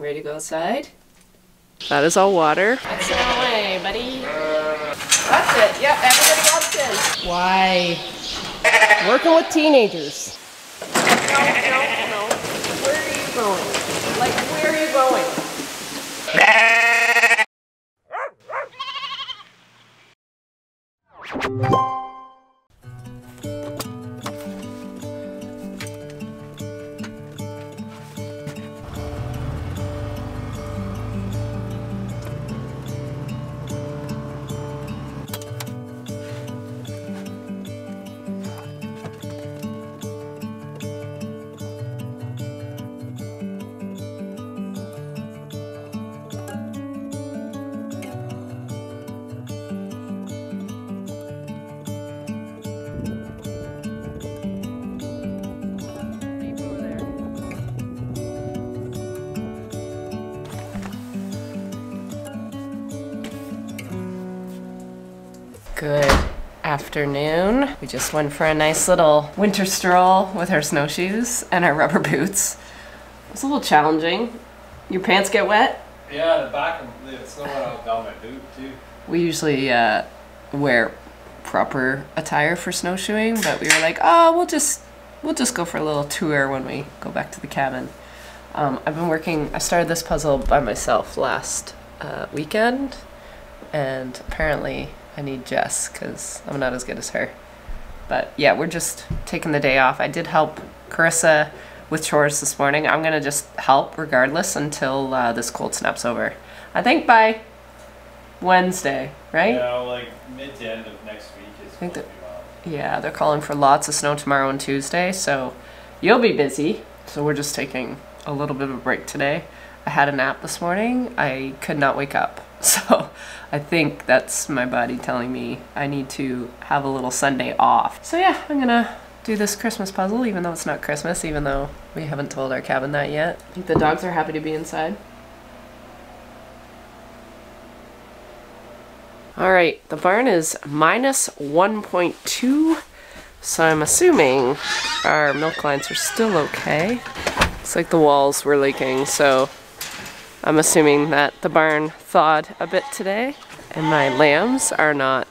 Ready to go outside? That is all water. Exit away, buddy. That's it. Yep, everybody else in. Why? Working with teenagers. No, no, Good afternoon. We just went for a nice little winter stroll with our snowshoes and our rubber boots. It was a little challenging. Your pants get wet? Yeah, the back of the snow went out down my boot too. We usually uh, wear proper attire for snowshoeing, but we were like, oh, we'll just we'll just go for a little tour when we go back to the cabin. Um, I've been working. I started this puzzle by myself last uh, weekend, and apparently I need Jess because I'm not as good as her. But yeah, we're just taking the day off. I did help Carissa with chores this morning. I'm gonna just help regardless until uh, this cold snaps over. I think by Wednesday, right? Yeah, like mid to end of next week is think supposed to be. Yeah, they're calling for lots of snow tomorrow and Tuesday, so you'll be busy. So we're just taking a little bit of a break today. I had a nap this morning. I could not wake up. So I think that's my body telling me I need to have a little Sunday off. So yeah, I'm gonna do this Christmas puzzle, even though it's not Christmas, even though we haven't told our cabin that yet. I think the dogs are happy to be inside. All right, the barn is minus 1.2, so I'm assuming our milk lines are still okay. It's like the walls were leaking, so I'm assuming that the barn thawed a bit today, and my lambs are not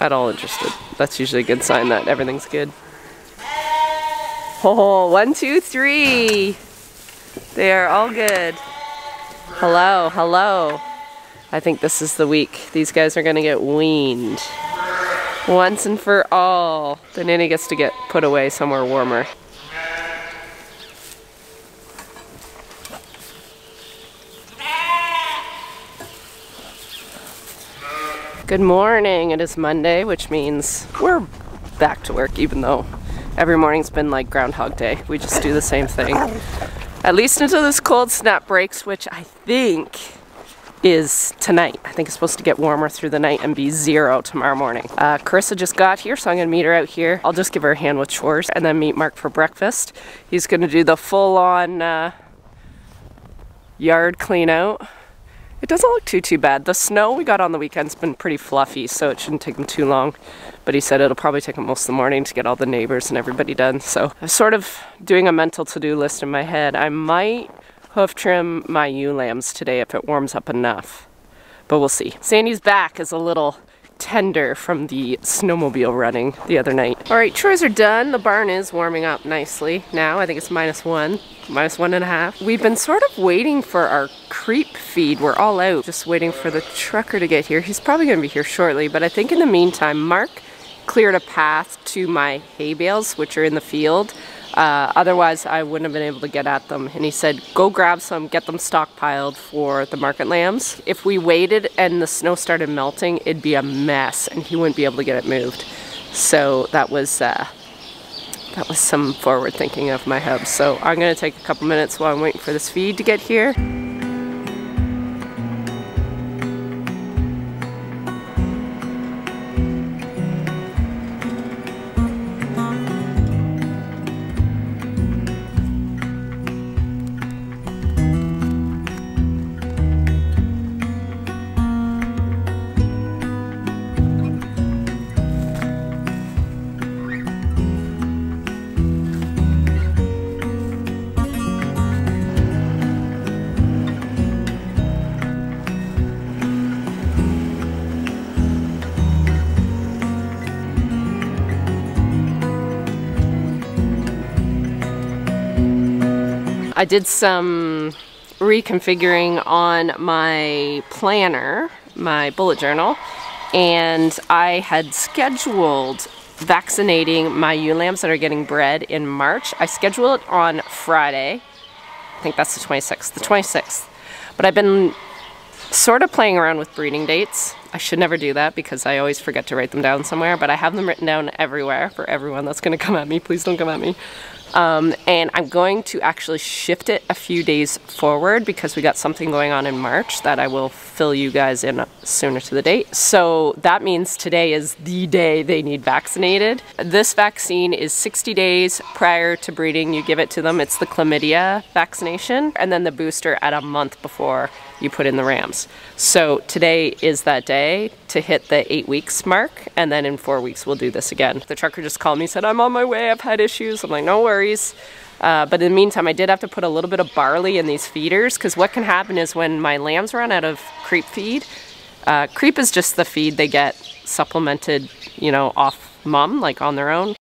at all interested. That's usually a good sign that everything's good. Oh, one, two, three. They are all good. Hello, hello. I think this is the week. These guys are gonna get weaned. Once and for all. The nanny gets to get put away somewhere warmer. Good morning. It is Monday, which means we're back to work, even though every morning's been like Groundhog Day. We just do the same thing. At least until this cold snap breaks, which I think is tonight. I think it's supposed to get warmer through the night and be zero tomorrow morning. Uh, Carissa just got here, so I'm gonna meet her out here. I'll just give her a hand with chores and then meet Mark for breakfast. He's gonna do the full on uh, yard clean out. It doesn't look too, too bad. The snow we got on the weekend's been pretty fluffy, so it shouldn't take him too long. But he said it'll probably take him most of the morning to get all the neighbors and everybody done. So I'm sort of doing a mental to-do list in my head. I might hoof trim my ewe lambs today if it warms up enough. But we'll see. Sandi's back is a little tender from the snowmobile running the other night. All right, chores are done. The barn is warming up nicely now. I think it's minus one, minus one and a half. We've been sort of waiting for our creep feed. We're all out, just waiting for the trucker to get here. He's probably gonna be here shortly, but I think in the meantime, Mark cleared a path to my hay bales, which are in the field. Uh, otherwise, I wouldn't have been able to get at them. And he said, go grab some, get them stockpiled for the market lambs. If we waited and the snow started melting, it'd be a mess and he wouldn't be able to get it moved. So that was, uh, that was some forward thinking of my hub. So I'm gonna take a couple minutes while I'm waiting for this feed to get here. Did some reconfiguring on my planner, my bullet journal, and I had scheduled vaccinating my ewe lambs that are getting bred in March. I scheduled it on Friday. I think that's the 26th. The 26th. But I've been sort of playing around with breeding dates. I should never do that because I always forget to write them down somewhere, but I have them written down everywhere for everyone that's going to come at me. Please don't come at me. Um, and I'm going to actually shift it a few days forward because we got something going on in March that I will fill you guys in sooner to the date. So that means today is the day they need vaccinated. This vaccine is 60 days prior to breeding. You give it to them. It's the chlamydia vaccination, and then the booster at a month before you put in the rams. So today is that day to hit the eight weeks mark, and then in four weeks we'll do this again. The trucker just called me, said, I'm on my way, I've had issues. I'm like, no worries. Uh, but in the meantime, I did have to put a little bit of barley in these feeders because what can happen is when my lambs run out of creep feed, uh, creep is just the feed they get supplemented, you know, off mom, like on their own.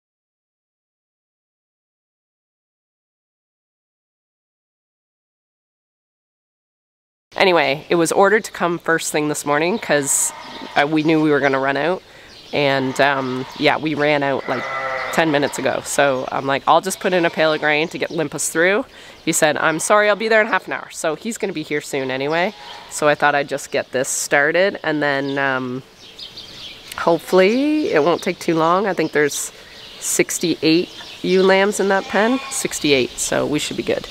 Anyway, it was ordered to come first thing this morning because uh, we knew we were going to run out. And um, yeah, we ran out like 10 minutes ago. So I'm like, I'll just put in a pail of grain to get limp us through. He said, I'm sorry, I'll be there in half an hour. So he's going to be here soon anyway. So I thought I'd just get this started and then um, hopefully it won't take too long. I think there's 68 ewe lambs in that pen, 68. So we should be good.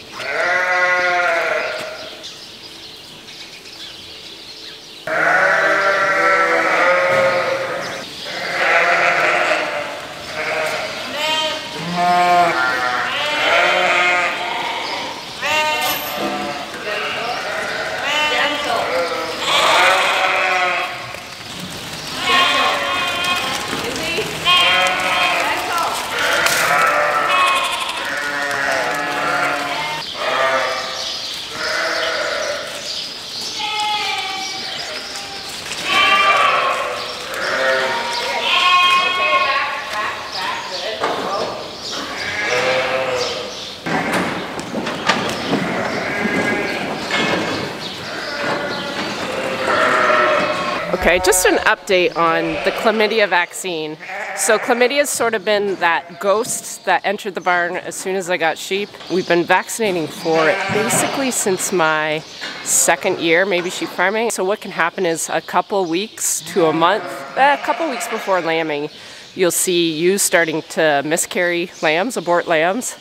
Okay, just an update on the chlamydia vaccine. So chlamydia has sort of been that ghost that entered the barn as soon as I got sheep. We've been vaccinating for it basically since my second year, maybe sheep farming. So what can happen is a couple weeks to a month, a couple weeks before lambing, you'll see ewes starting to miscarry lambs, abort lambs.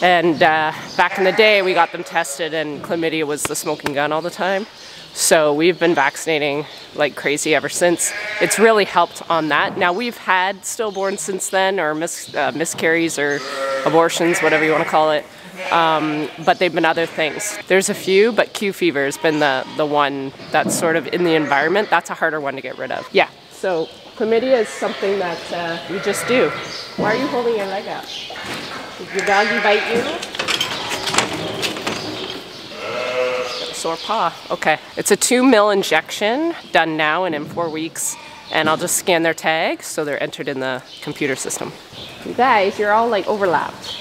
And uh, back in the day, we got them tested and chlamydia was the smoking gun all the time. So we've been vaccinating like crazy ever since. It's really helped on that. Now we've had stillborns since then, or mis uh, miscarries, or abortions, whatever you want to call it. Um, but they've been other things. There's a few, but Q fever has been the, the one that's sort of in the environment. That's a harder one to get rid of. Yeah, so chlamydia is something that uh, you just do. Why are you holding your leg out? Did your doggy bite you? Sore paw. Okay, it's a two mil injection done now and in four weeks. And I'll just scan their tags so they're entered in the computer system. You guys, you're all like overlapped.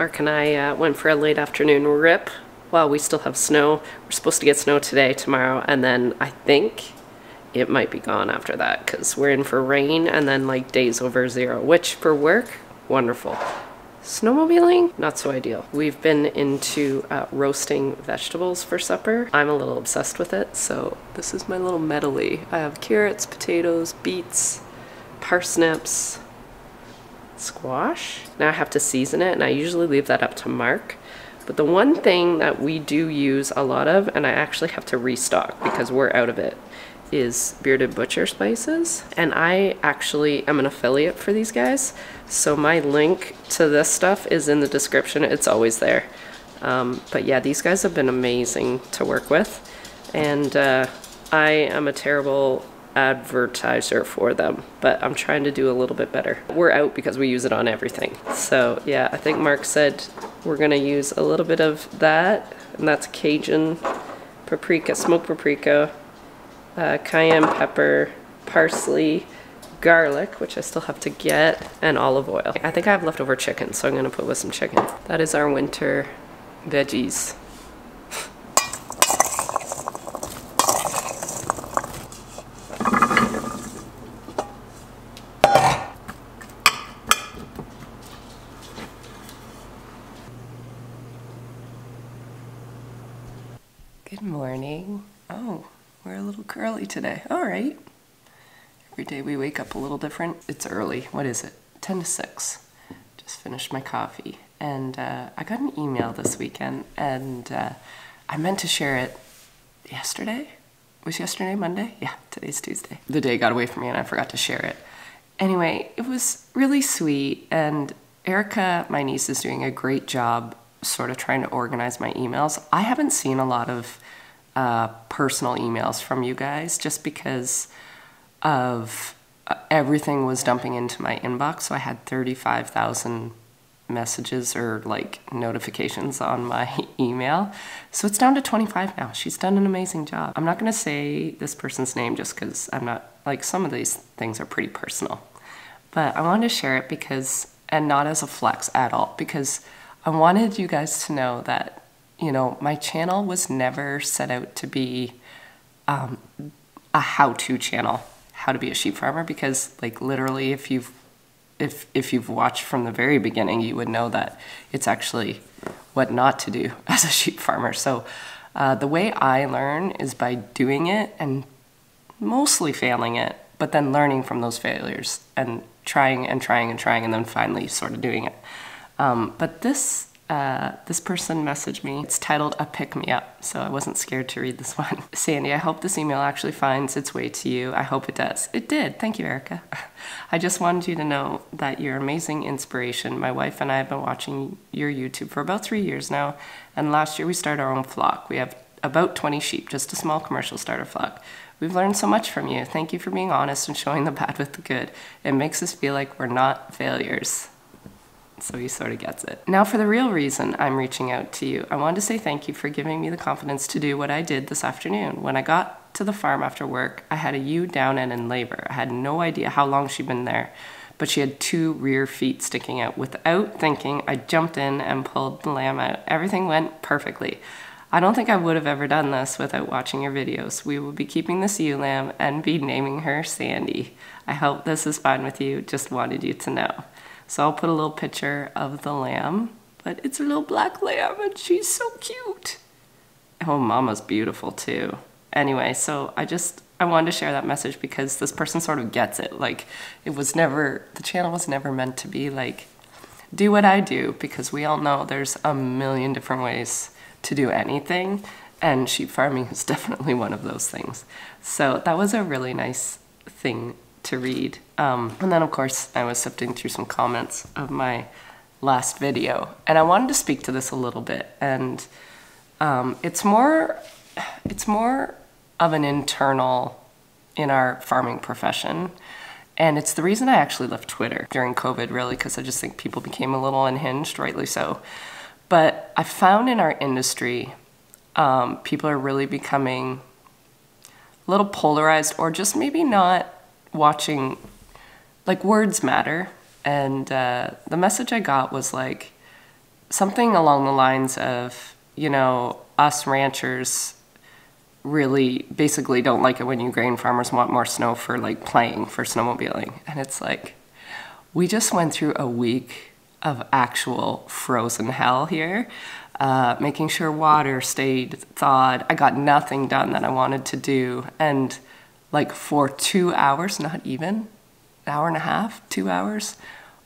Mark and I uh, went for a late afternoon rip while we still have snow. We're supposed to get snow today, tomorrow, and then I think it might be gone after that because we're in for rain and then like days over zero, which for work, wonderful. Snowmobiling, not so ideal. We've been into uh, roasting vegetables for supper. I'm a little obsessed with it, so this is my little medley. I have carrots, potatoes, beets, parsnips, squash. Now I have to season it, and I usually leave that up to Mark. But the one thing that we do use a lot of, and I actually have to restock because we're out of it, is Bearded Butcher Spices. And I actually am an affiliate for these guys. So my link to this stuff is in the description. It's always there. Um, but yeah, these guys have been amazing to work with. And uh, I am a terrible advertiser for them, but I'm trying to do a little bit better. We're out because we use it on everything. So yeah, I think Mark said we're gonna use a little bit of that, and that's Cajun paprika, smoked paprika, uh, cayenne pepper, parsley, garlic, which I still have to get, and olive oil. I think I have leftover chicken, so I'm gonna put with some chicken. That is our winter veggies. Good morning. Oh, we're a little curly today. All right. Every day we wake up a little different. It's early. What is it? 10 to 6. Just finished my coffee. And uh, I got an email this weekend, and uh, I meant to share it yesterday. Was yesterday Monday? Yeah, today's Tuesday. The day got away from me, and I forgot to share it. Anyway, it was really sweet, and Erica, my niece, is doing a great job sort of trying to organize my emails. I haven't seen a lot of uh, personal emails from you guys just because of uh, everything was dumping into my inbox. So I had 35,000 messages or like notifications on my email. So it's down to 25 now. She's done an amazing job. I'm not going to say this person's name just because I'm not like some of these things are pretty personal. But I wanted to share it because, and not as a flex at all, because I wanted you guys to know that, you know, my channel was never set out to be um, a how-to channel, how to be a sheep farmer, because like literally if you've if if you've watched from the very beginning, you would know that it's actually what not to do as a sheep farmer. So uh, the way I learn is by doing it and mostly failing it, but then learning from those failures and trying and trying and trying, and then finally sort of doing it. Um, but this uh, this person messaged me. It's titled "A Pick Me Up," so I wasn't scared to read this one. Sandi, I hope this email actually finds its way to you. I hope it does. It did. Thank you, Erica. I just wanted you to know that you're amazing inspiration. My wife and I have been watching your YouTube for about three years now, and last year we started our own flock. We have about 20 sheep, just a small commercial starter flock. We've learned so much from you. Thank you for being honest and showing the bad with the good. It makes us feel like we're not failures. So he sort of gets it. Now, for the real reason I'm reaching out to you, I wanted to say thank you for giving me the confidence to do what I did this afternoon. When I got to the farm after work, I had a ewe down and in labor. I had no idea how long she'd been there, but she had two rear feet sticking out. Without thinking, I jumped in and pulled the lamb out. Everything went perfectly. I don't think I would have ever done this without watching your videos. We will be keeping this ewe lamb and be naming her Sandi. I hope this is fine with you. Just wanted you to know. So I'll put a little picture of the lamb, but it's a little black lamb and she's so cute. Oh, mama's beautiful too. Anyway, so I just, I wanted to share that message because this person sort of gets it. Like, it was never, the channel was never meant to be like, do what I do because we all know there's a million different ways to do anything, and sheep farming is definitely one of those things. So that was a really nice thing to read. Um, and then, of course, I was sifting through some comments of my last video, and I wanted to speak to this a little bit. And um, it's more, it's more of an internal in our farming profession. And it's the reason I actually left Twitter during COVID, really, because I just think people became a little unhinged, rightly so. But I found in our industry, um, people are really becoming a little polarized or just maybe not watching, like, words matter. And uh, the message I got was like, something along the lines of, you know, us ranchers really basically don't like it when you grain farmers want more snow for like playing for snowmobiling. And it's like, we just went through a week of actual frozen hell here, uh, making sure water stayed thawed. I got nothing done that I wanted to do. And like for two hours, not even, an hour and a half, two hours,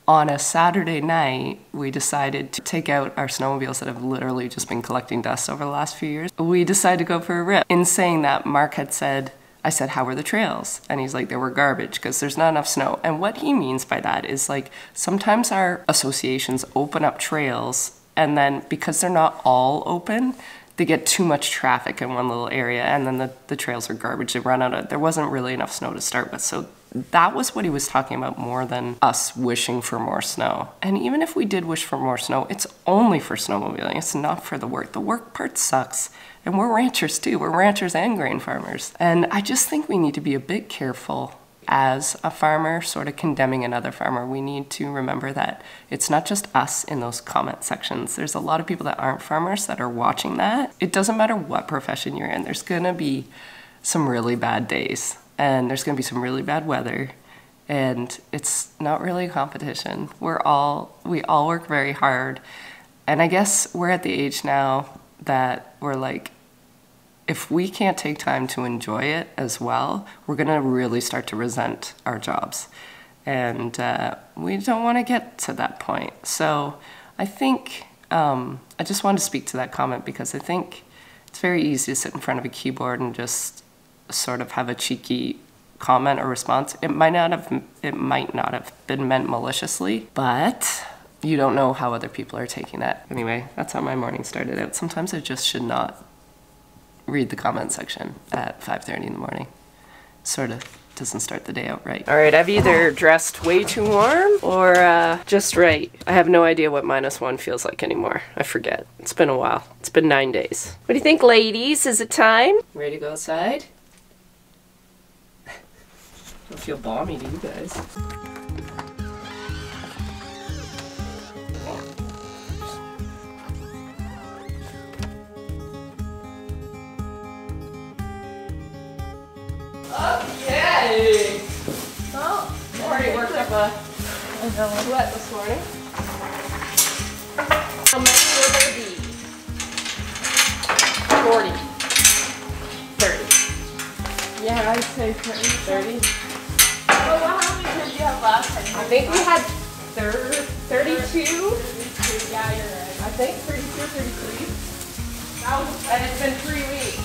on a Saturday night, we decided to take out our snowmobiles that have literally just been collecting dust over the last few years. We decided to go for a rip. In saying that, Mark had said, I said, How were the trails? And he's like, They were garbage because there's not enough snow. And what he means by that is like sometimes our associations open up trails, and then because they're not all open, they get too much traffic in one little area, and then the, the trails are garbage. They run out of, there wasn't really enough snow to start with. So that was what he was talking about more than us wishing for more snow. And even if we did wish for more snow, it's only for snowmobiling. It's not for the work. The work part sucks. And we're ranchers too. We're ranchers and grain farmers. And I just think we need to be a bit careful as a farmer, sort of condemning another farmer, we need to remember that it's not just us in those comment sections. There's a lot of people that aren't farmers that are watching that. It doesn't matter what profession you're in, there's gonna be some really bad days and there's gonna be some really bad weather and it's not really a competition. We're all, we all work very hard. And I guess we're at the age now that we're like, if we can't take time to enjoy it as well, we're going to really start to resent our jobs. And uh, we don't want to get to that point. So I think um, I just wanted to speak to that comment because I think it's very easy to sit in front of a keyboard and just sort of have a cheeky comment or response. It might not have it might not have been meant maliciously, but you don't know how other people are taking that. Anyway, that's how my morning started out. Sometimes I just should not read the comment section at 5.30 in the morning. Sort of doesn't start the day out right. All right, I've either dressed way too warm or uh, just right. I have no idea what minus one feels like anymore. I forget. It's been a while. It's been nine days. What do you think, ladies? Is it time? Ready to go outside? Don't feel balmy to you guys. Okay. Well, already worked up a sweat this morning. How many will there be? 40. 30. Yeah, I'd say 30. 30. Oh, well, how many did you have last time? I think we had thir 32. Yeah, you're right. I think 32 33. That was And it's been three weeks.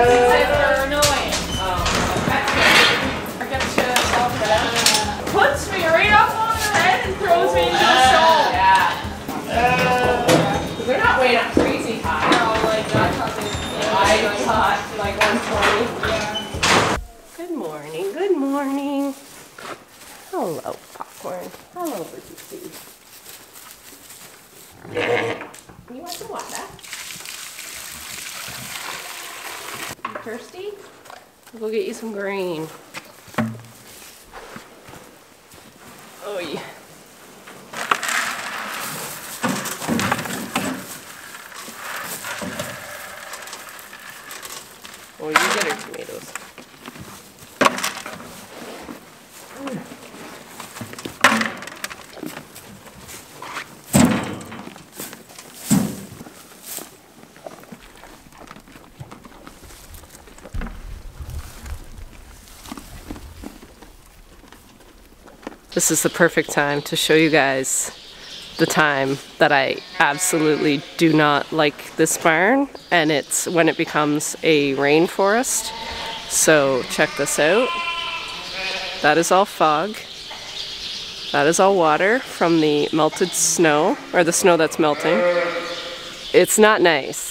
Annoying. Puts me right up on head and throws me the. Yeah. They're not way up crazy high. No, like they. I thought like 120. Good morning, good morning. Hello, popcorn. Hello, Ricky. You want some water? Thirsty? We'll go get you some green. Oh yeah. Oh, you get her tomatoes. This is the perfect time to show you guys the time that I absolutely do not like this barn and it's when it becomes a rainforest. So check this out. That is all fog. That is all water from the melted snow, or the snow that's melting. It's not nice.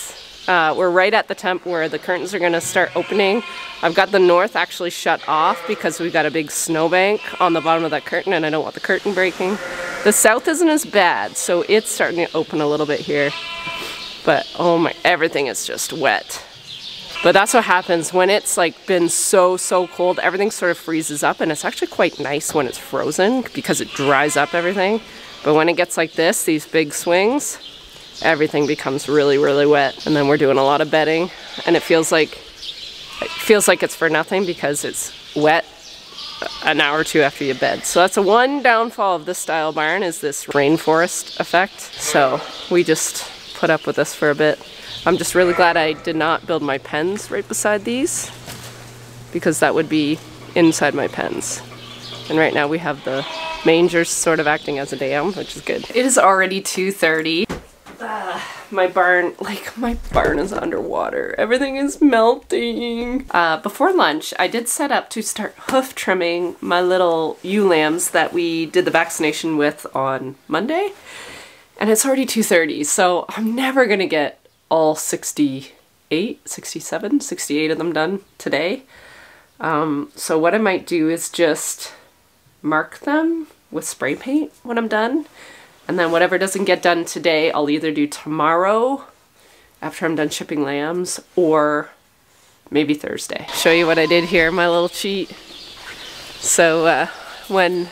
Uh, we're right at the temp where the curtains are gonna start opening. I've got the north actually shut off because we've got a big snowbank on the bottom of that curtain and I don't want the curtain breaking. The south isn't as bad, so it's starting to open a little bit here. But oh my, everything is just wet. But that's what happens when it's like been so, so cold, everything sort of freezes up and it's actually quite nice when it's frozen because it dries up everything. But when it gets like this, these big swings, everything becomes really, really wet. And then we're doing a lot of bedding and it feels like, it feels like it's for nothing because it's wet an hour or two after you bed. So that's a one downfall of this style barn is this rainforest effect. So we just put up with this for a bit. I'm just really glad I did not build my pens right beside these because that would be inside my pens. And right now we have the mangers sort of acting as a dam, which is good. It is already 2.30 my barn, like my barn is underwater. Everything is melting. Uh, before lunch, I did set up to start hoof trimming my little ewe lambs that we did the vaccination with on Monday. And it's already 2.30, so I'm never gonna get all 68, 67, 68 of them done today. Um, so what I might do is just mark them with spray paint when I'm done and then whatever doesn't get done today, I'll either do tomorrow after I'm done shipping lambs or maybe Thursday. Show you what I did here, my little cheat. So uh, when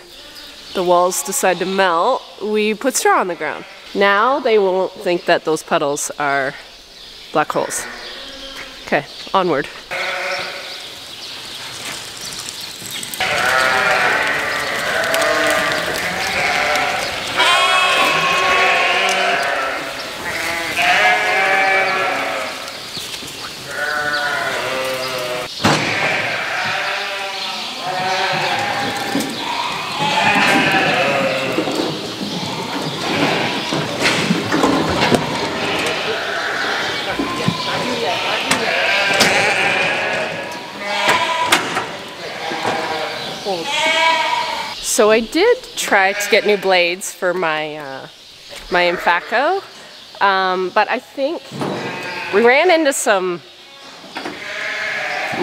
the walls decide to melt, we put straw on the ground. Now they won't think that those puddles are black holes. Okay, onward. So I did try to get new blades for my uh, my Infaco, um, but I think we ran into some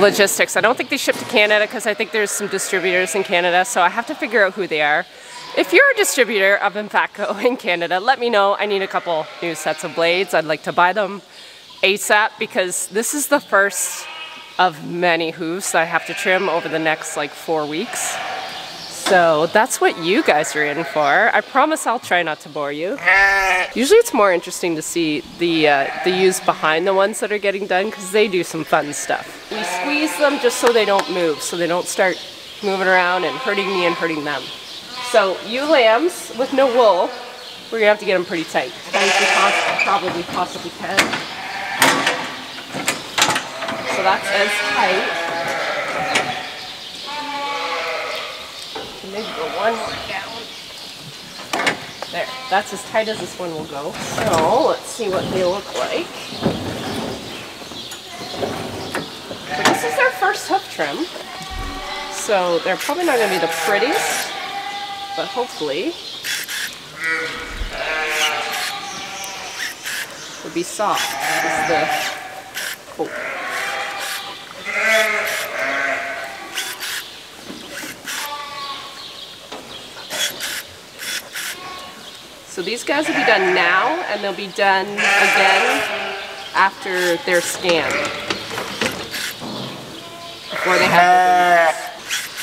logistics. I don't think they ship to Canada because I think there's some distributors in Canada, so I have to figure out who they are. If you're a distributor of Infaco in Canada, let me know. I need a couple new sets of blades. I'd like to buy them ASAP because this is the first of many hooves I have to trim over the next like four weeks. So that's what you guys are in for. I promise I'll try not to bore you. Usually it's more interesting to see the, uh, the ewes behind the ones that are getting done because they do some fun stuff. We squeeze them just so they don't move, so they don't start moving around and hurting me and hurting them. So ewe lambs with no wool, we're gonna have to get them pretty tight. Probably possibly can. So that's as tight maybe go one down. There, that's as tight as this one will go. So let's see what they look like. But this is their first hoof trim. So they're probably not going to be the prettiest, but hopefully will be soft So these guys will be done now, and they'll be done again after they're scanned. Before they have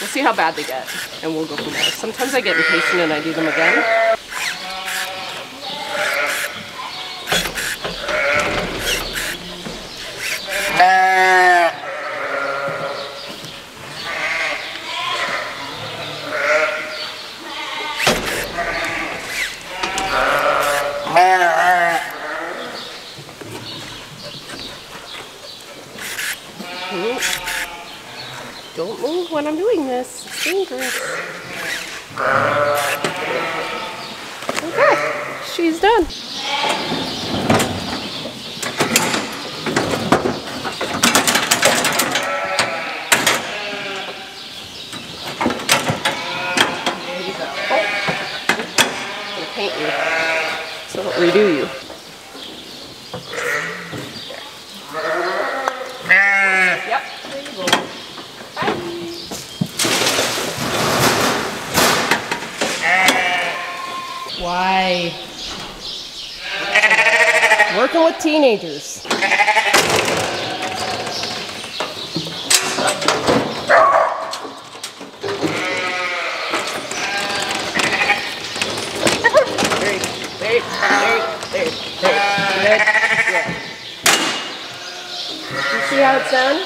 We'll see how bad they get, and we'll go from there. Sometimes I get impatient and I do them again. do you? Why? Working with teenagers. You see